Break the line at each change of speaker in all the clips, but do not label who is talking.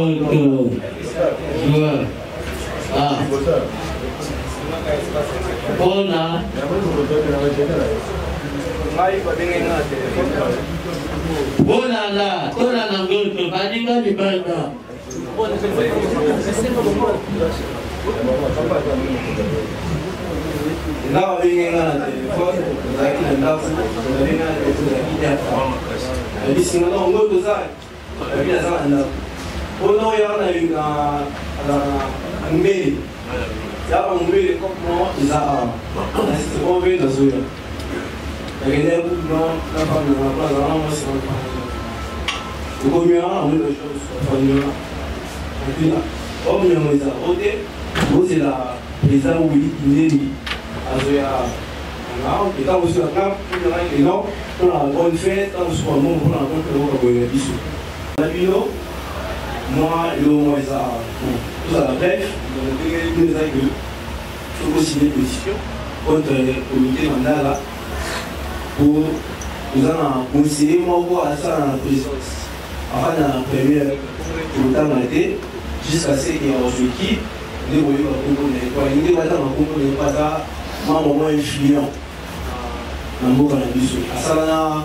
mpona mpona na mpona na ngoto baninga libanda nga babengi nga na telefone ozalaki na ndako ozalinga ozalaki nyaka abisinga nango ngoto zaa abiaza na ndako ono yanalinga ngeli yaba ngubile kopno izaa ove nazuya agende kupno napanaaaaaa ukomya amuafanyola opila omnyamweza ote uzela eza wili kineli azoya ntango e so nakakeno mpona e bonne fête ntango so bamongo mpona bakonteoka boye na biso na bino moi, Léo Moïsa, tout ça. Bref, nous avons que faut signer une pétition contre le comité Mandala pour nous en conseiller moi pour à ça dans la présidence. Enfin, dans la première, pour le temps arrêté, jusqu'à ce qu'il y ait un qui de voyer ma Congo n'est pas. Il n'est pas dans ma Congo n'est pas là, ma maman influent. Dans le mot qu'on a dit, à ça,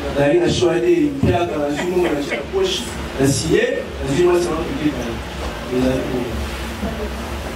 La poche. à la la zone où